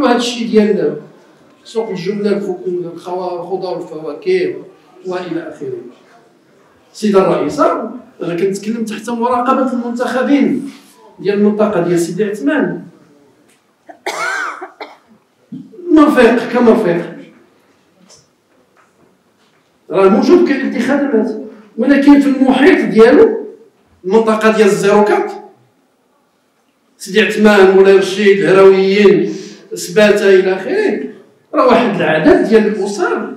كل هذا الشيء ديال سوق الجمله الخضار والفواكه والى آخره. سيدة الرئيسة أنا كنتكلم تحت مراقبة المنتخبين ديال المنطقة ديال سيدي عثمان. مرفق كمرفق. راه موجود كاين خدمات ولكن في المحيط ديالو المنطقة ديال الزيروكات. سيدي عثمان مولاي رشيد الهرويين سباتة إلى آخره. راه واحد العدد ديال الأسر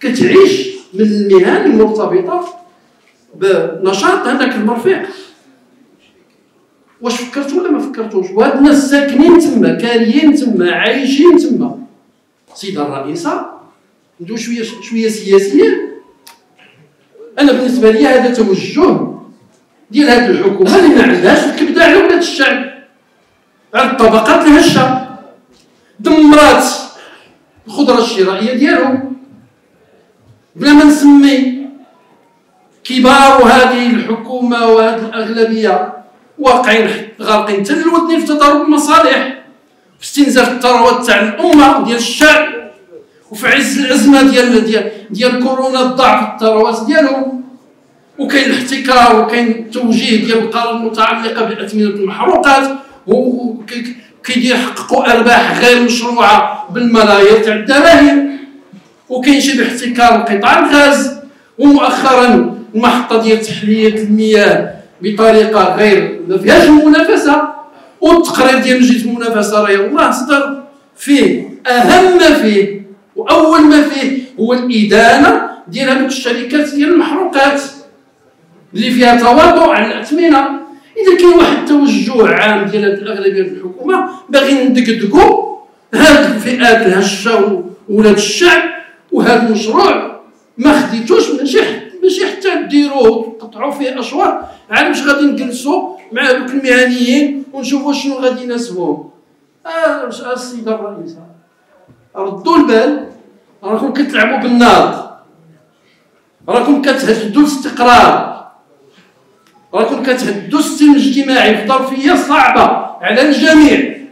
كتعيش من المهن المرتبطة بنشاط هذاك المرفق. واش فكرتوا ولا ما فكرتوش؟ وهاد الناس ساكنين تما كاريين تما عايشين تما. سيدة الرئيسة ندوي شوية شوية سياسية. أنا بالنسبة لي هذا توجه ديال هذه الحكومة اللي ما عندهاش الكبدة على ولاد الشعب. على الطبقات الهشة دمرات الخضرة الشرائية ديالهم بلا ما نسمي كبار هذه الحكومة وهذه الأغلبية واقعين غارقين حتى الودنين في تضارب المصالح في استنزاف الثروات تاع الأمة ديال الشعب وفي عز الأزمة ديال ديال ديال كورونا ضعف الثروات ديالهم. وكاين الاحتكار وكاين التوجيه ديال القرار المتعلقة بالأثمنة المحروقات وكيحققوا أرباح غير مشروعة بالملايير تاع الدراهم. وكاين شبه احتكار قطاع الغاز ومؤخرا المحطة ديال تحلية المياه بطريقة غير ما فيهاش منافسة والتقرير ديال لجنة المنافسة راه الله صدر فيه أهم ما فيه وأول ما فيه هو الإدانة ديال هذوك الشركات ديال المحروقات اللي فيها تواضع على الأثمنة. إذا كاين واحد التوجه عام ديال هذه الأغلبية الحكومة باغي ندقدقوا هاد الفئات الهشة ولاد الشعب وهذا المشروع ما خديتوش ماشي ماشي حتى ديروه وتقطعوا فيه أشواط عاد واش غادي نجلسوا مع دوك المهنيين ونشوفوا شنو غادي يناسبهم؟ آه السيدة الرئيسة؟ ردوا البال راكم كتلعبوا بالنار راكم كتهددوا الاستقرار. راكم كتهددوا السلم الاجتماعي في ظرفية صعبة على الجميع.